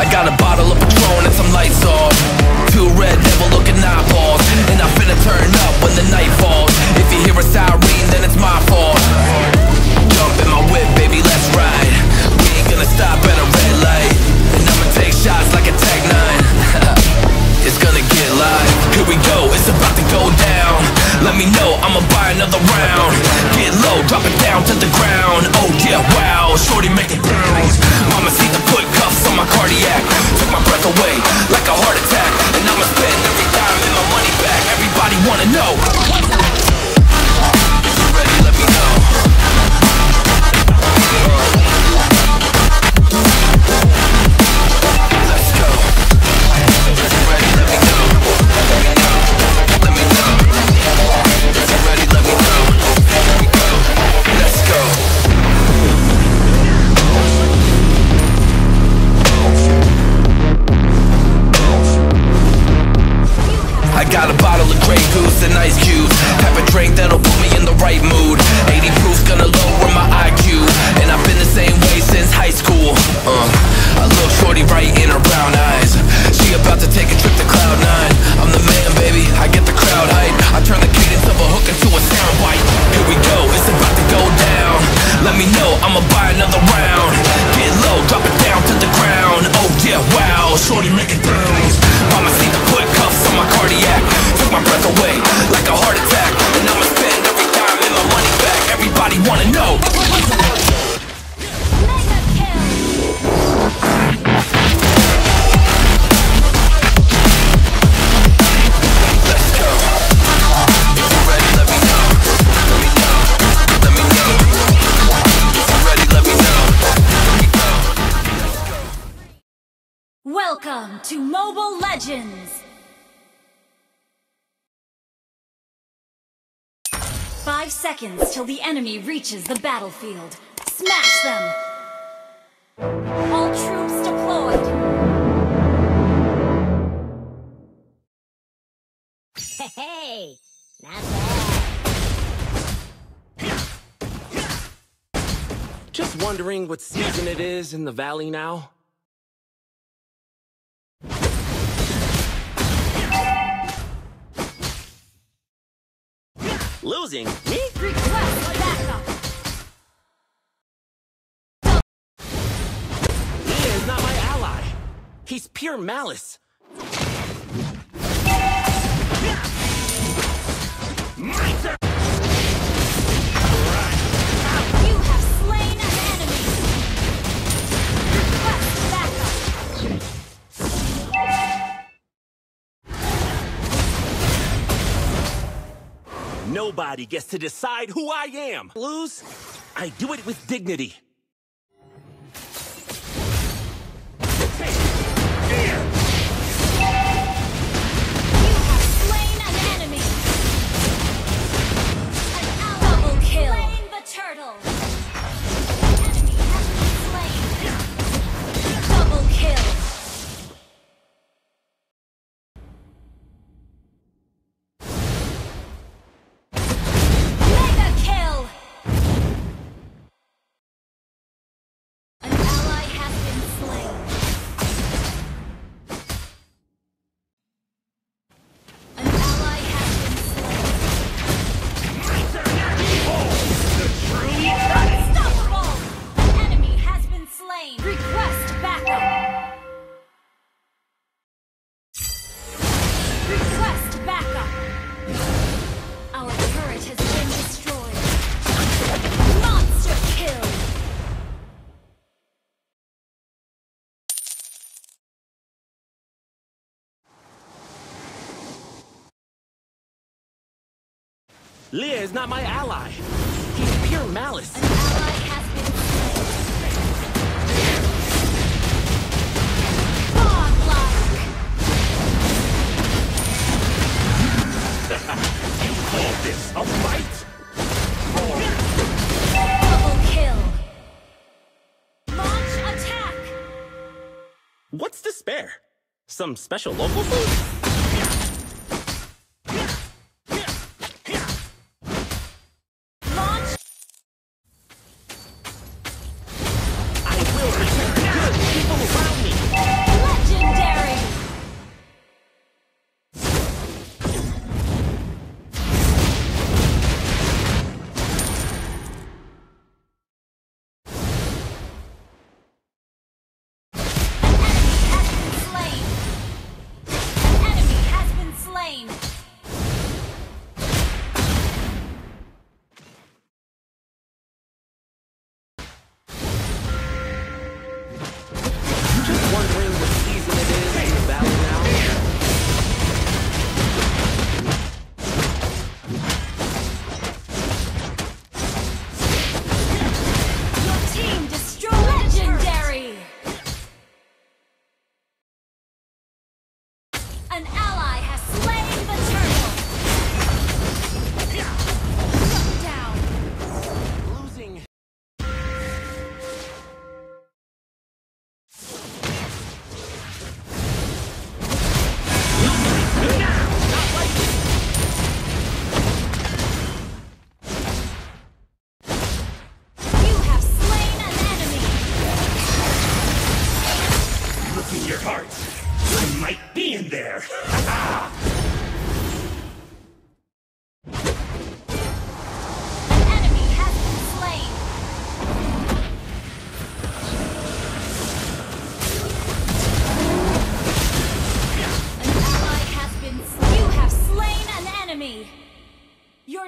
I got a bottle of Patron and some lights off. Two red devil looking eyeballs. And I finna turn up when the night falls. If you hear a siren, then it's my fault. Jump in my whip, baby, let's ride. We ain't gonna stop at a red light. And I'ma take shots like a Tech 9. it's gonna get live. Here we go, it's about to go down. Let me know, I'ma buy another round. Get low, drop it down to the ground. Oh yeah, wow, shorty make it bounce. Welcome to Mobile Legends! Five seconds till the enemy reaches the battlefield. Smash them! All troops deployed! Hey, not bad. Just wondering what season it is in the valley now. Losing? Me? Request backup! He is not my ally. He's pure malice. Nobody gets to decide who I am. Lose? I do it with dignity. Lieh is not my ally. He's pure malice. An ally has been. Godlike. Call this a fight? Double kill. Launch attack. What's to spare? Some special local food?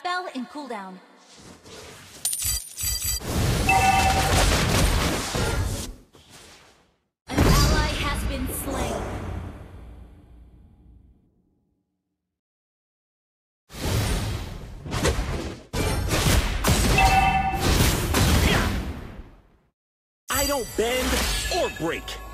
Spell in cooldown. An ally has been slain. I don't bend or break.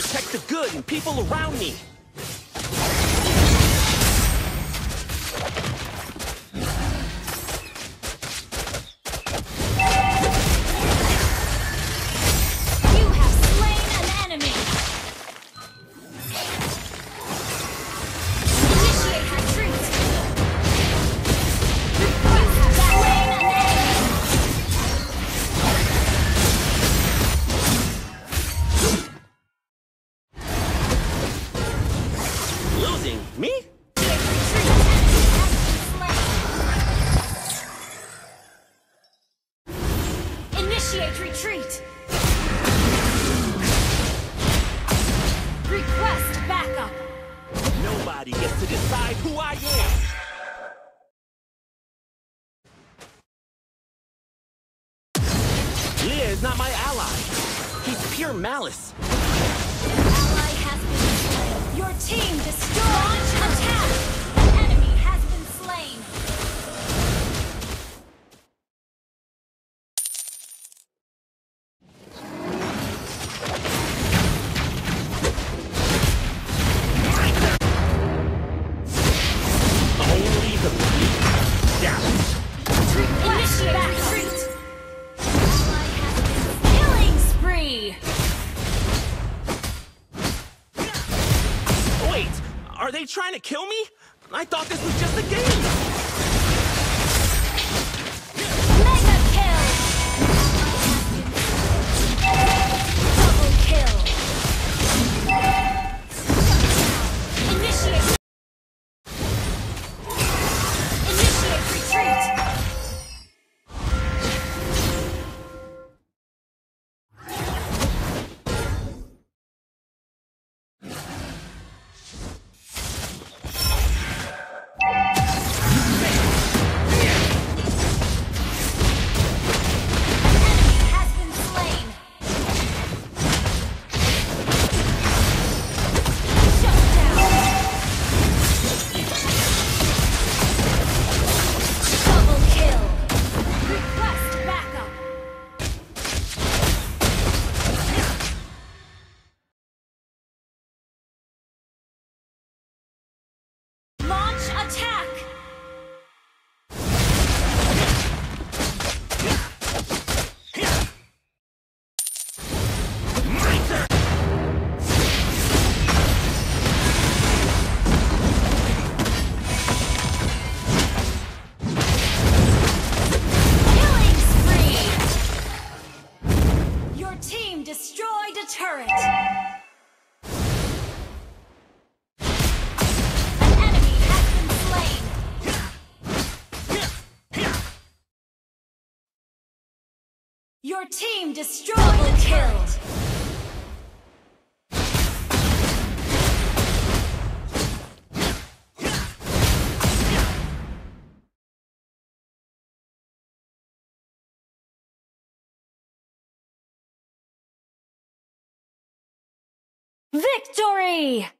protect the good and people around me. Nobody gets to decide who I am. Lieh is not my ally. He's pure malice. Ally has been destroyed. Your team destroyed. Your team destroyed Double killed. Victory!